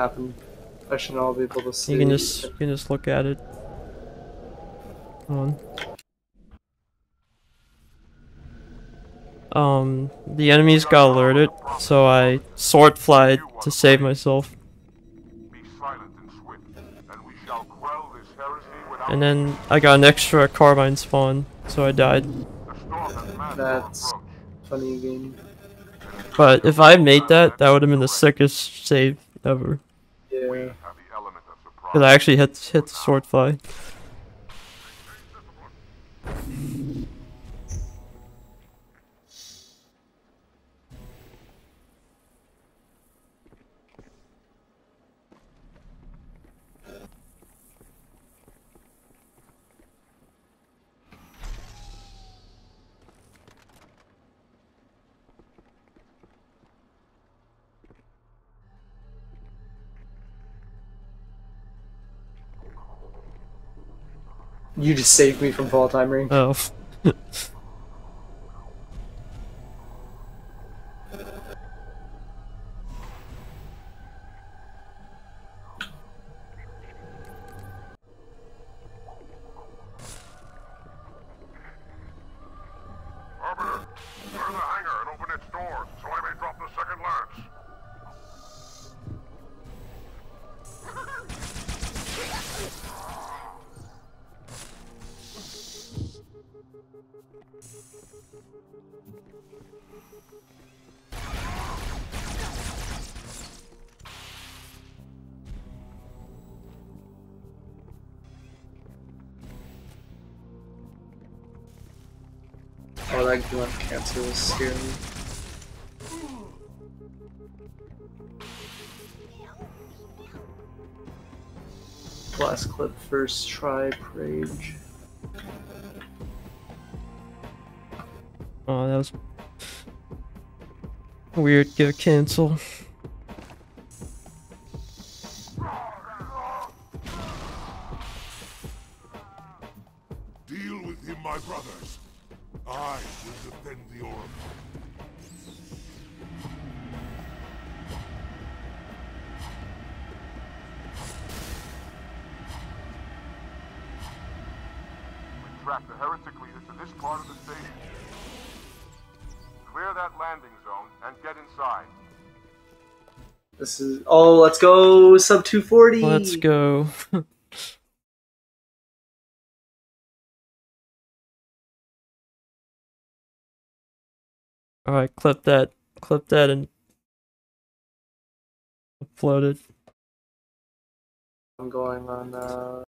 happen. I should all be able to see. You can just you can just look at it. Come on. Um, the enemies got alerted, so I sword flied to save myself. And swift, and we shall quell this heresy without And then I got an extra carbine spawn, so I died. the storm has massive That's- funny game. But if I made that, that would have been the sickest save ever. Yeah. Have the element of surprise. Because I actually hit hit the You just saved me from fall time ring. Oh. Oh, that grunt cancel was scaring. Last clip, first try, Prage. Oh, that was weird. Get a cancel. Deal with him, my brothers. I will defend the Oracle. We track the heretic leader to this part of the station. Clear that landing zone and get inside. This is oh, let's go sub 240. Let's go. Alright, clip that. Clip that and upload it. I'm going on uh